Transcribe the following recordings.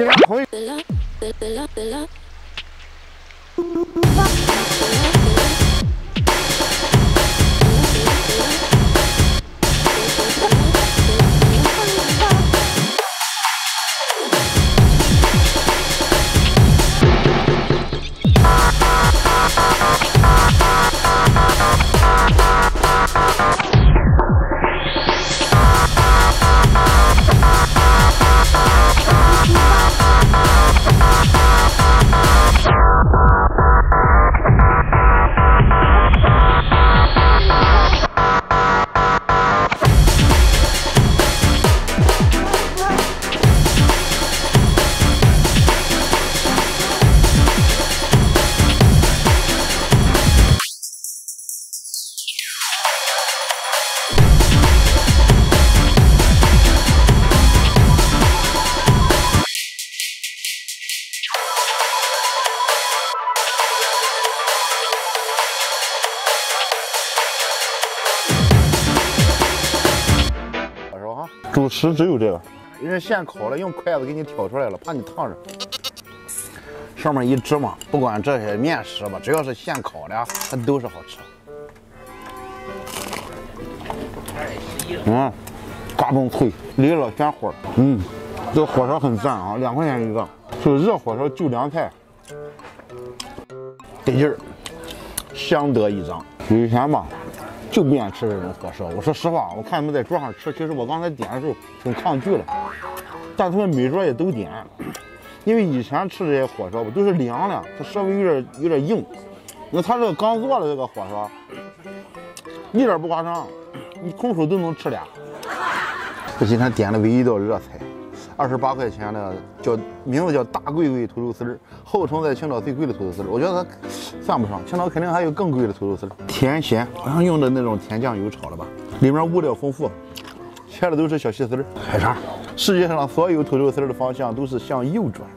今天主食只有这个，人家现烤了，用筷子给你挑出来了，怕你烫着。上面一芝麻，不管这些面食吧，只要是现烤的，它都是好吃。嗯，嘎嘣脆，离了全火。嗯，这火烧很赞啊，两块钱一个，就热火烧就凉菜，得劲儿，相得益彰。有钱吧。就不愿吃这种火烧。我说实话，我看他们在桌上吃，其实我刚才点的时候挺抗拒的。但他们每桌也都点，因为以前吃这些火烧吧都是凉的，它稍微有点有点硬。那他这个刚做的这个火烧，一点不夸张，你空手都能吃俩。我今天点的唯一一道热菜。二十八块钱的，叫名字叫大贵贵土豆丝儿，号称在青岛最贵的土豆丝儿。我觉得它算不上，青岛肯定还有更贵的土豆丝儿。甜咸，好像用的那种甜酱油炒的吧，里面物料丰富，切的都是小细丝儿。海肠，世界上所有土豆丝儿的方向都是向右转，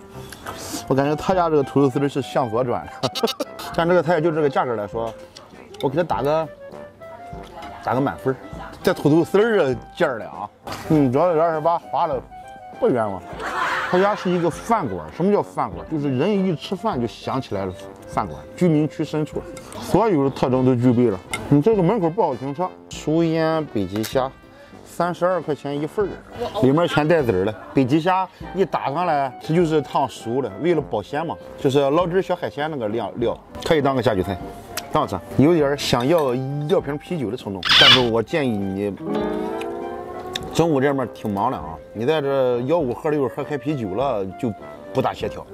我感觉他家这个土豆丝儿是向左转。但这个菜就这个价格来说，我给他打个打个满分。这土豆丝儿这劲儿的啊，嗯，主要是二十八花了。不冤枉，他家是一个饭馆。什么叫饭馆？就是人一吃饭就想起来了饭馆。居民区深处，所有的特征都具备了。你这个门口不好停车。熟腌北极虾，三十二块钱一份儿，里面全带籽儿的。北极虾一打上来，这就是烫熟的，为了保鲜嘛，就是捞汁小海鲜那个料料，可以当个家居菜，挺好吃。有点想要要瓶啤酒的冲动，但是我建议你。中午这面挺忙的啊，你在这吆五喝六喝开啤酒了，就不大协调。